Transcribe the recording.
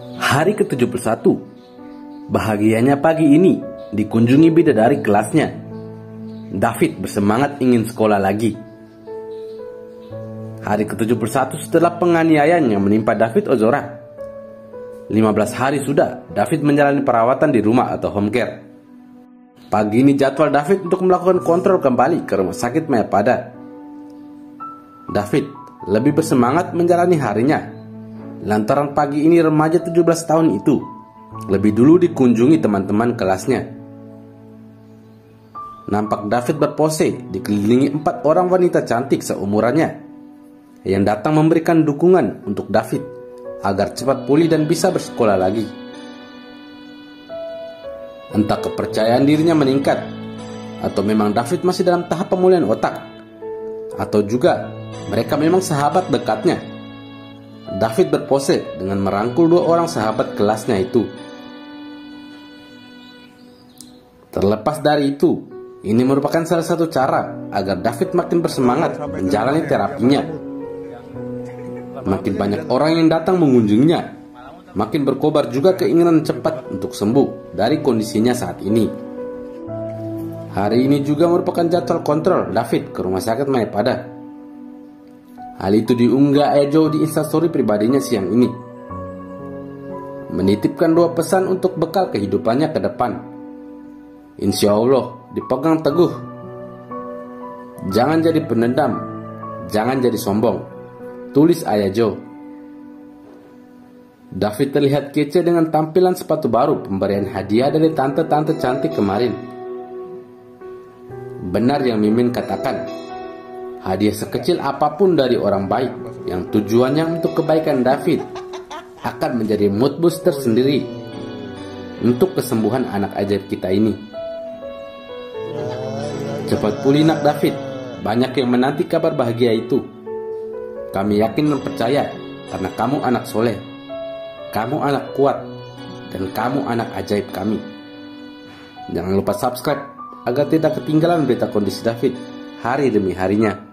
Hari ke-71. Bahagianya pagi ini dikunjungi bidadari kelasnya. David bersemangat ingin sekolah lagi. Hari ke-71 setelah penganiayaan yang menimpa David Ozora. 15 hari sudah David menjalani perawatan di rumah atau home care. Pagi ini jadwal David untuk melakukan kontrol kembali ke rumah sakit Mayapada David lebih bersemangat menjalani harinya lantaran pagi ini remaja 17 tahun itu lebih dulu dikunjungi teman-teman kelasnya. Nampak David berpose dikelilingi empat orang wanita cantik seumurannya yang datang memberikan dukungan untuk David agar cepat pulih dan bisa bersekolah lagi. Entah kepercayaan dirinya meningkat atau memang David masih dalam tahap pemulihan otak atau juga mereka memang sahabat dekatnya David berpose dengan merangkul dua orang sahabat kelasnya itu. Terlepas dari itu, ini merupakan salah satu cara agar David makin bersemangat menjalani terapinya. Makin banyak orang yang datang mengunjunginya, makin berkobar juga keinginan cepat untuk sembuh dari kondisinya saat ini. Hari ini juga merupakan jadwal kontrol David ke rumah sakit Mayapada Hal itu diunggah Ejo di instastory pribadinya siang ini. Menitipkan dua pesan untuk bekal kehidupannya ke depan. Insya Allah dipegang teguh. Jangan jadi penendam, jangan jadi sombong. Tulis Ayah Jo. David terlihat kece dengan tampilan sepatu baru pemberian hadiah dari tante-tante cantik kemarin. Benar yang Mimin katakan, Hadiah sekecil apa pun dari orang baik yang tujuannya untuk kebaikan David akan menjadi mood booster sendiri untuk kesembuhan anak ajaib kita ini. Cepat pulih nak David, banyak yang menanti kabar bahagia itu. Kami yakin dan percaya karena kamu anak soleh, kamu anak kuat, dan kamu anak ajaib kami. Jangan lupa subscribe agar tidak ketinggalan berita kondisi David hari demi harinya.